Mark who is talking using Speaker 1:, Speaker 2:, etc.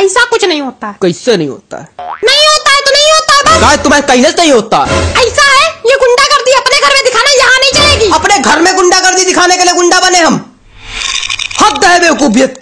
Speaker 1: ऐसा कुछ नहीं होता। है
Speaker 2: कैसे नहीं होता?
Speaker 1: नहीं होता है तो नहीं होता है बस।
Speaker 2: गाय तुम्हें कहने से नहीं होता।
Speaker 1: ऐसा है ये गुंडा कर दी अपने घर में दिखाना यहाँ नहीं चलेगी।
Speaker 2: अपने घर में गुंडागर्दी दिखाने के लिए गुंडा बने हम। हद है बेवकूफियत की